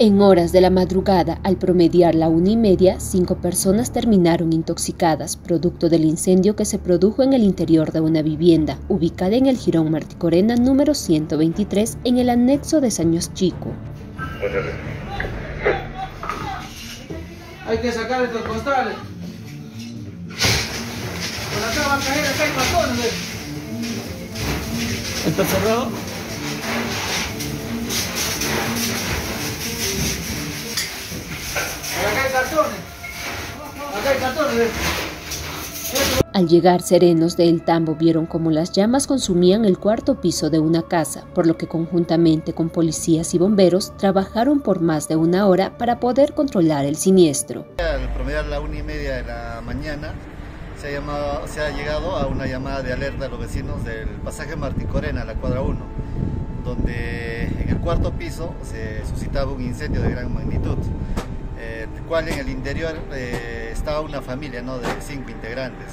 En horas de la madrugada, al promediar la una y media, cinco personas terminaron intoxicadas, producto del incendio que se produjo en el interior de una vivienda, ubicada en el Girón Marticorena número 123, en el anexo de Saños Chico. Hay que sacar estos costales. Por acá va a caer, acá hay patrones. ¿Está cerrado? Acá hay cartones. Acá hay cartones. Al llegar serenos de El Tambo vieron cómo las llamas consumían el cuarto piso de una casa, por lo que conjuntamente con policías y bomberos trabajaron por más de una hora para poder controlar el siniestro. Al promediar la una y media de la mañana se ha, llamado, se ha llegado a una llamada de alerta a los vecinos del pasaje Marticorena, la cuadra 1, donde en el cuarto piso se suscitaba un incendio de gran magnitud, eh, cual en el interior eh, estaba una familia ¿no? de cinco integrantes,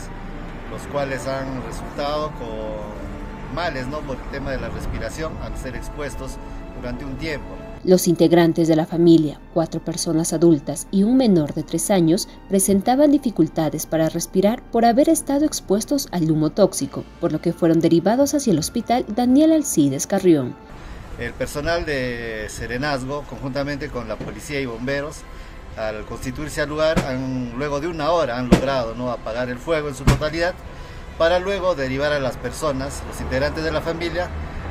los cuales han resultado con males ¿no? por el tema de la respiración al ser expuestos durante un tiempo. Los integrantes de la familia, cuatro personas adultas y un menor de tres años, presentaban dificultades para respirar por haber estado expuestos al humo tóxico, por lo que fueron derivados hacia el hospital Daniel Alcides Carrión. El personal de Serenazgo, conjuntamente con la policía y bomberos, al constituirse al lugar, luego de una hora han logrado ¿no? apagar el fuego en su totalidad, para luego derivar a las personas, los integrantes de la familia,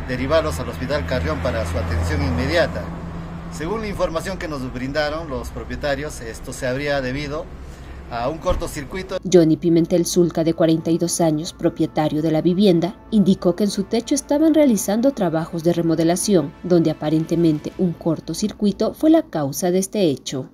derivarlos al Hospital Carrión para su atención inmediata. Según la información que nos brindaron los propietarios, esto se habría debido a un cortocircuito. Johnny Pimentel Zulca, de 42 años, propietario de la vivienda, indicó que en su techo estaban realizando trabajos de remodelación, donde aparentemente un cortocircuito fue la causa de este hecho.